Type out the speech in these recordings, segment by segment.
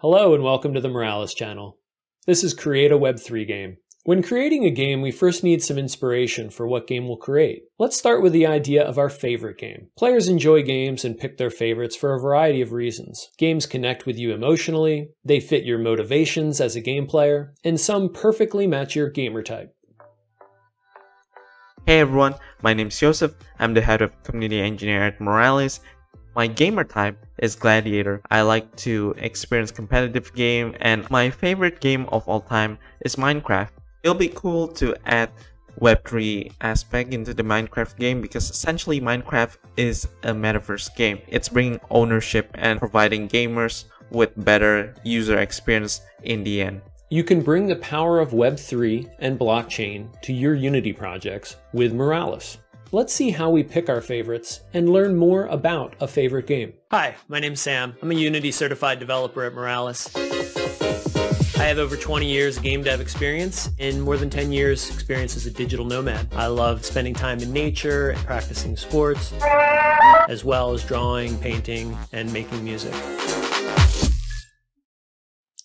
Hello and welcome to the Moralis channel. This is Create a Web3 game. When creating a game, we first need some inspiration for what game we'll create. Let's start with the idea of our favorite game. Players enjoy games and pick their favorites for a variety of reasons. Games connect with you emotionally, they fit your motivations as a game player, and some perfectly match your gamer type. Hey everyone, my name is Yoseph. I'm the head of community engineer at Moralis. My gamer type is Gladiator. I like to experience competitive game and my favorite game of all time is Minecraft. It'll be cool to add Web3 aspect into the Minecraft game because essentially Minecraft is a metaverse game. It's bringing ownership and providing gamers with better user experience in the end. You can bring the power of Web3 and blockchain to your Unity projects with Moralis. Let's see how we pick our favorites and learn more about a favorite game. Hi, my name's Sam. I'm a Unity certified developer at Moralis. I have over 20 years of game dev experience and more than 10 years experience as a digital nomad. I love spending time in nature and practicing sports, as well as drawing, painting, and making music.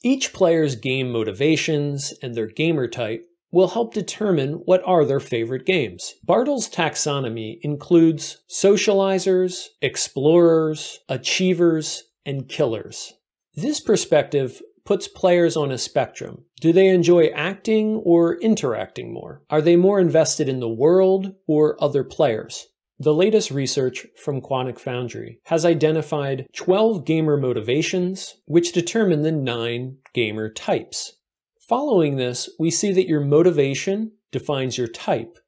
Each player's game motivations and their gamer type will help determine what are their favorite games. Bartle's taxonomy includes socializers, explorers, achievers, and killers. This perspective puts players on a spectrum. Do they enjoy acting or interacting more? Are they more invested in the world or other players? The latest research from Quantic Foundry has identified 12 gamer motivations, which determine the nine gamer types. Following this, we see that your motivation defines your type,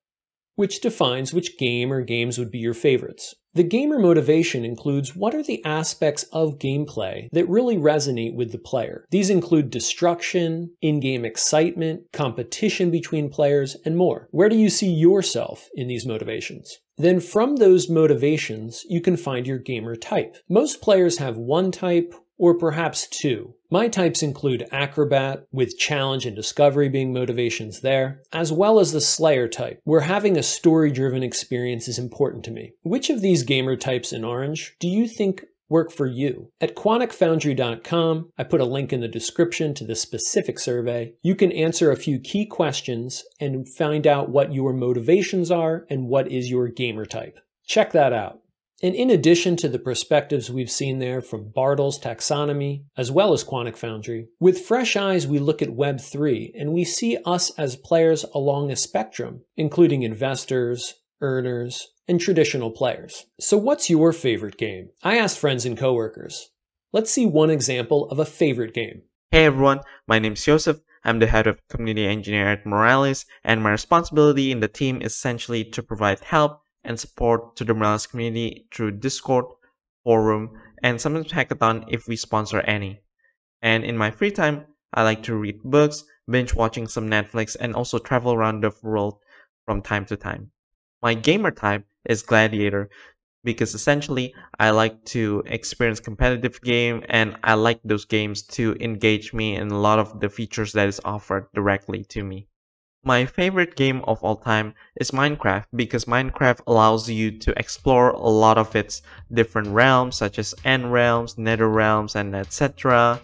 which defines which game or games would be your favorites. The gamer motivation includes what are the aspects of gameplay that really resonate with the player. These include destruction, in-game excitement, competition between players, and more. Where do you see yourself in these motivations? Then from those motivations, you can find your gamer type. Most players have one type or perhaps two. My types include Acrobat, with challenge and discovery being motivations there, as well as the Slayer type, where having a story-driven experience is important to me. Which of these gamer types in orange do you think work for you. At quanticfoundry.com, I put a link in the description to the specific survey. You can answer a few key questions and find out what your motivations are and what is your gamer type. Check that out. And in addition to the perspectives we've seen there from Bartle's taxonomy, as well as Quantic Foundry, with fresh eyes we look at Web3 and we see us as players along a spectrum, including investors, earners, and traditional players. So what's your favorite game? I asked friends and coworkers. Let's see one example of a favorite game. Hey everyone, my name is Yoseph. I'm the head of community engineer at Moralis, and my responsibility in the team is essentially to provide help and support to the Moralis community through Discord, forum, and sometimes hackathon if we sponsor any. And in my free time, I like to read books, binge watching some Netflix, and also travel around the world from time to time. My gamer type is Gladiator because essentially I like to experience competitive game and I like those games to engage me in a lot of the features that is offered directly to me. My favorite game of all time is Minecraft because Minecraft allows you to explore a lot of its different realms such as end realms, nether realms and etc.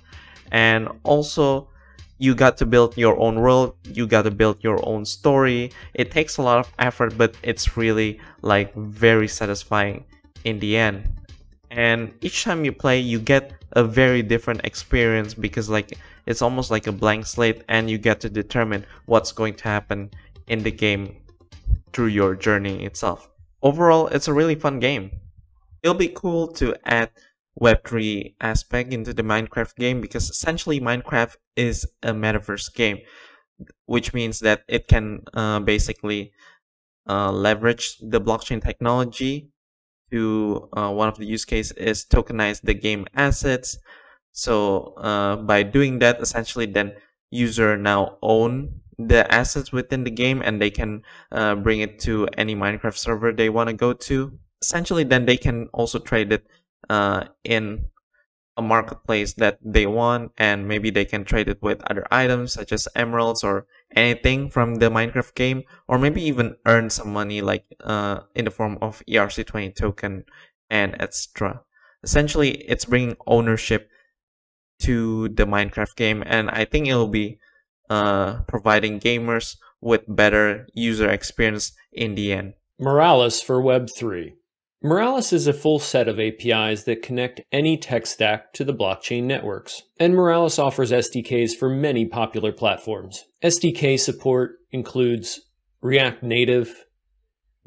And also you got to build your own world, you got to build your own story. It takes a lot of effort but it's really like very satisfying in the end. And each time you play you get a very different experience because like it's almost like a blank slate and you get to determine what's going to happen in the game through your journey itself. Overall, it's a really fun game. It'll be cool to add Web3 aspect into the Minecraft game because essentially Minecraft is a metaverse game, which means that it can uh, basically uh, leverage the blockchain technology to uh, one of the use case is tokenize the game assets. So uh, by doing that, essentially then user now own the assets within the game and they can uh, bring it to any Minecraft server they want to go to. Essentially then they can also trade it uh, in a marketplace that they want and maybe they can trade it with other items such as emeralds or anything from the Minecraft game or maybe even earn some money like uh, in the form of ERC20 token and etc. Essentially, it's bringing ownership to the Minecraft game, and I think it'll be uh, providing gamers with better user experience in the end. Moralis for Web3. Moralis is a full set of APIs that connect any tech stack to the blockchain networks, and Moralis offers SDKs for many popular platforms. SDK support includes React Native,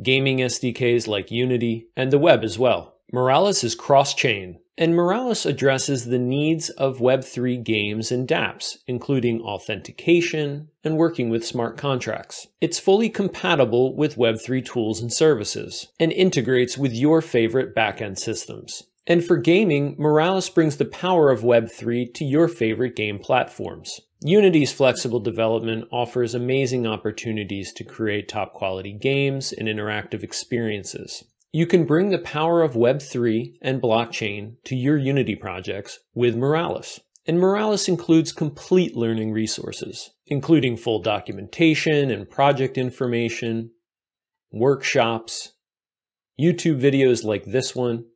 gaming SDKs like Unity, and the web as well. Moralis is cross-chain, and Moralis addresses the needs of Web3 games and dApps, including authentication and working with smart contracts. It's fully compatible with Web3 tools and services, and integrates with your favorite backend systems. And for gaming, Moralis brings the power of Web3 to your favorite game platforms. Unity's flexible development offers amazing opportunities to create top quality games and interactive experiences. You can bring the power of Web3 and blockchain to your Unity projects with Moralis. And Moralis includes complete learning resources, including full documentation and project information, workshops, YouTube videos like this one,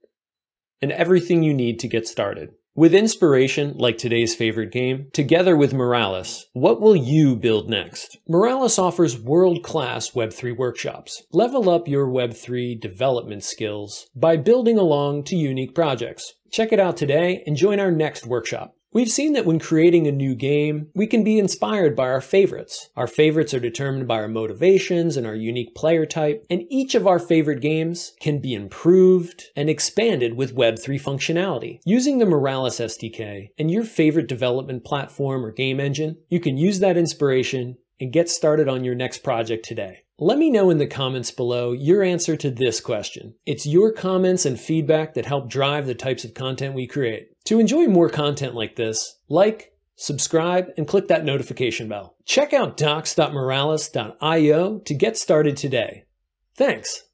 and everything you need to get started. With inspiration, like today's favorite game, together with Moralis, what will you build next? Moralis offers world-class Web3 workshops. Level up your Web3 development skills by building along to unique projects. Check it out today and join our next workshop. We've seen that when creating a new game, we can be inspired by our favorites. Our favorites are determined by our motivations and our unique player type, and each of our favorite games can be improved and expanded with Web3 functionality. Using the Moralis SDK and your favorite development platform or game engine, you can use that inspiration and get started on your next project today. Let me know in the comments below your answer to this question. It's your comments and feedback that help drive the types of content we create. To enjoy more content like this, like, subscribe, and click that notification bell. Check out docs.moralis.io to get started today. Thanks.